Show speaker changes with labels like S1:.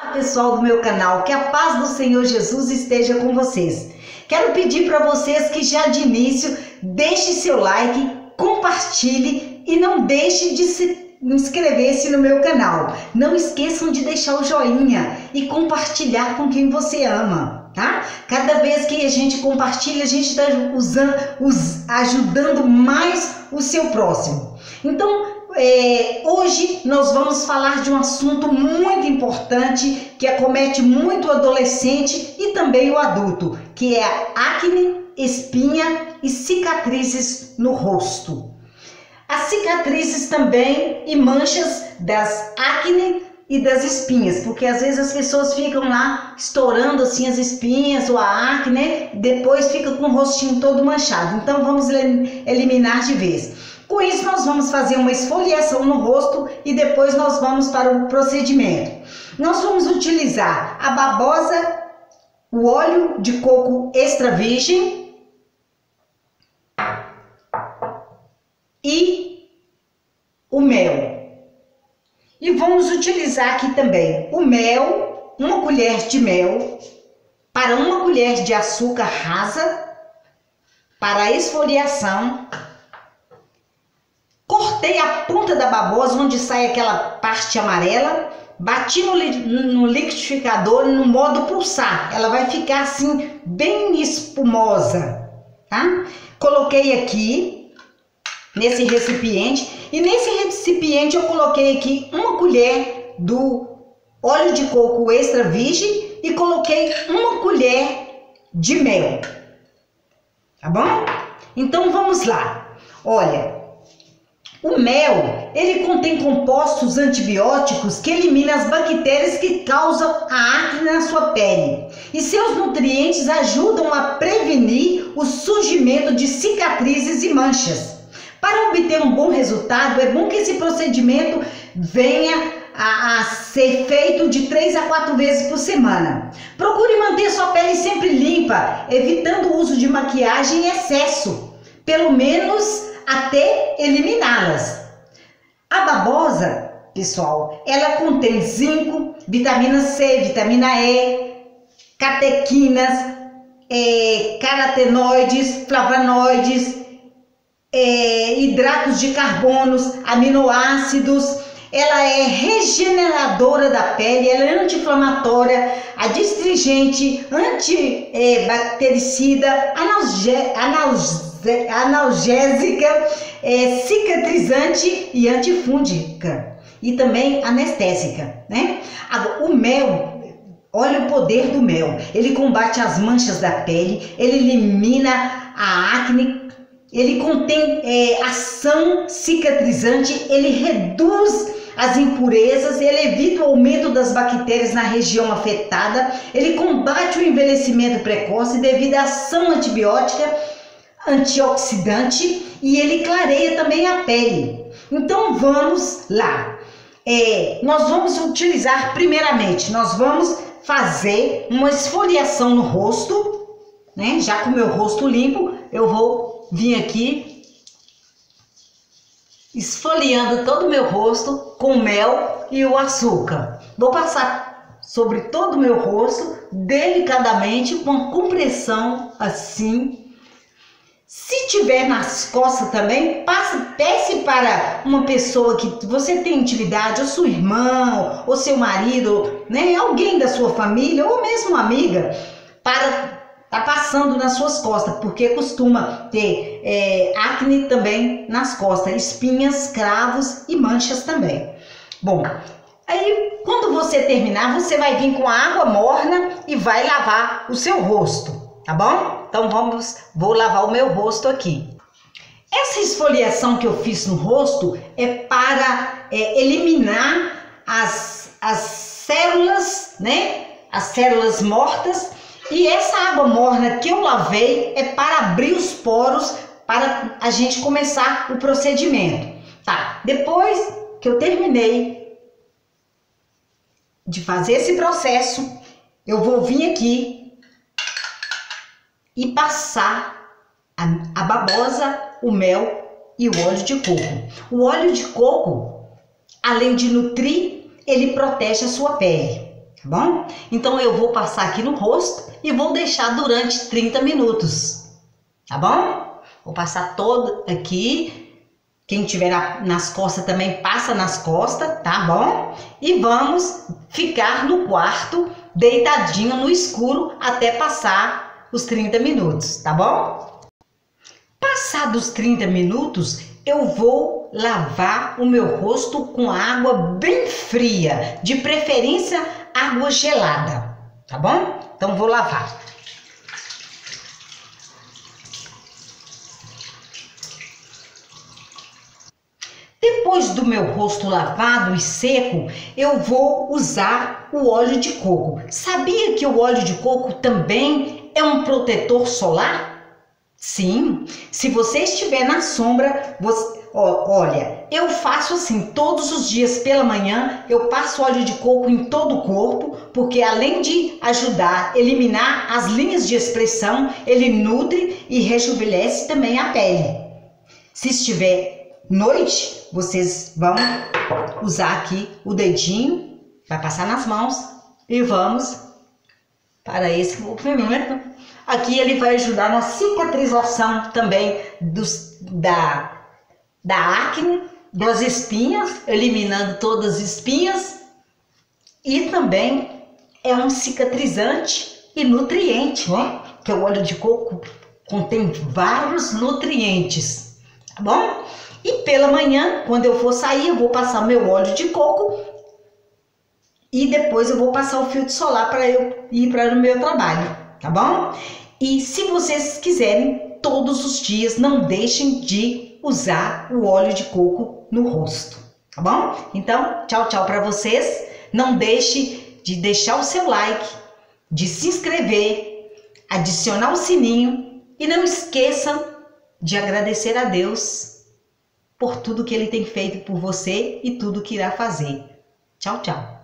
S1: Olá pessoal do meu canal, que a paz do Senhor Jesus esteja com vocês. Quero pedir para vocês que já de início deixe seu like, compartilhe e não deixe de se inscrever-se no meu canal. Não esqueçam de deixar o joinha e compartilhar com quem você ama, tá? Cada vez que a gente compartilha, a gente está usando, us, ajudando mais o seu próximo. Então, é, hoje nós vamos falar de um assunto muito importante que acomete muito o adolescente e também o adulto, que é a acne, espinha e cicatrizes no rosto. As cicatrizes também e manchas das acne e das espinhas, porque às vezes as pessoas ficam lá estourando assim as espinhas ou a acne, depois fica com o rostinho todo manchado. Então vamos eliminar de vez. Isso, nós vamos fazer uma esfoliação no rosto e depois nós vamos para o procedimento. Nós vamos utilizar a babosa, o óleo de coco extra virgem e o mel. E vamos utilizar aqui também o mel, uma colher de mel para uma colher de açúcar rasa para esfoliação cortei a ponta da babosa onde sai aquela parte amarela, bati no, no liquidificador no modo pulsar. Ela vai ficar assim bem espumosa, tá? Coloquei aqui nesse recipiente e nesse recipiente eu coloquei aqui uma colher do óleo de coco extra virgem e coloquei uma colher de mel. Tá bom? Então vamos lá. Olha, o mel, ele contém compostos antibióticos que eliminam as bactérias que causam a acne na sua pele. E seus nutrientes ajudam a prevenir o surgimento de cicatrizes e manchas. Para obter um bom resultado, é bom que esse procedimento venha a, a, ser feito de 3 a 4 vezes por semana. Procure manter sua pele sempre limpa, evitando o uso de maquiagem em excesso. Pelo menos até eliminá-las. A babosa, pessoal, ela contém zinco, vitamina C, vitamina E, catequinas, é, carotenoides, flavonoides, é, hidratos de carbonos, aminoácidos. Ela é regeneradora da pele, ela é anti-inflamatória, adstringente, antibactericida, é, analgésica analgésica, é, cicatrizante e antifúngica e também anestésica, né? O mel, olha o poder do mel. Ele combate as manchas da pele, ele elimina a acne, ele contém é, ação cicatrizante, ele reduz as impurezas, ele evita o aumento das bactérias na região afetada, ele combate o envelhecimento precoce devido à ação antibiótica antioxidante e ele clareia também a pele. Então vamos lá. É, nós vamos utilizar primeiramente, nós vamos fazer uma esfoliação no rosto, né? Já com o meu rosto limpo, eu vou vir aqui esfoliando todo o meu rosto com mel e o açúcar. Vou passar sobre todo o meu rosto delicadamente com compressão assim tiver nas costas também, passe, peça para uma pessoa que você tem intimidade, ou seu irmão, ou seu marido, né, alguém da sua família, ou mesmo uma amiga, para tá passando nas suas costas, porque costuma ter é, acne também nas costas, espinhas, cravos e manchas também. Bom, aí quando você terminar, você vai vir com água morna e vai lavar o seu rosto tá bom? Então vamos, vou lavar o meu rosto aqui. Essa esfoliação que eu fiz no rosto é para é, eliminar as, as células, né? As células mortas. E essa água morna que eu lavei é para abrir os poros para a gente começar o procedimento. Tá, depois que eu terminei de fazer esse processo, eu vou vir aqui e passar a, a babosa, o mel e o óleo de coco. O óleo de coco, além de nutrir, ele protege a sua pele. tá bom? Então eu vou passar aqui no rosto e vou deixar durante 30 minutos, tá bom? Vou passar todo aqui. Quem tiver nas costas também passa nas costas, tá bom? E vamos ficar no quarto deitadinho no escuro até passar os 30 minutos, tá bom? Passados 30 minutos, eu vou lavar o meu rosto com água bem fria, de preferência água gelada, tá bom? Então vou lavar. Depois do meu rosto lavado e seco, eu vou usar o óleo de coco. Sabia que o óleo de coco também é um protetor solar? Sim, se você estiver na sombra, você, olha, eu faço assim todos os dias pela manhã, eu passo óleo de coco em todo o corpo, porque além de ajudar a eliminar as linhas de expressão, ele nutre e rejuvenesce também a pele. Se estiver noite, vocês vão usar aqui o dedinho, vai passar nas mãos e vamos para esse movimento Aqui ele vai ajudar na cicatrização também dos, da, da acne, das espinhas, eliminando todas as espinhas. E também é um cicatrizante e nutriente, né? Que o óleo de coco contém vários nutrientes, tá bom? E pela manhã, quando eu for sair, eu vou passar meu óleo de coco e depois eu vou passar o filtro solar para eu ir para o meu trabalho tá bom? E se vocês quiserem, todos os dias não deixem de usar o óleo de coco no rosto, tá bom? Então, tchau, tchau para vocês. Não deixe de deixar o seu like, de se inscrever, adicionar o sininho e não esqueçam de agradecer a Deus por tudo que ele tem feito por você e tudo que irá fazer. Tchau, tchau.